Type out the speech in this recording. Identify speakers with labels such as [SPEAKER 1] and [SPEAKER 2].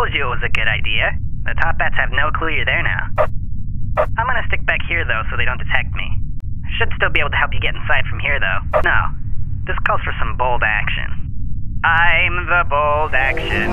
[SPEAKER 1] told you it was a good idea. The top bats have no clue you're there now. I'm gonna stick back here though so they don't detect me. I should still be able to help you get inside from here though. No, this calls for some bold action. I'm the bold action.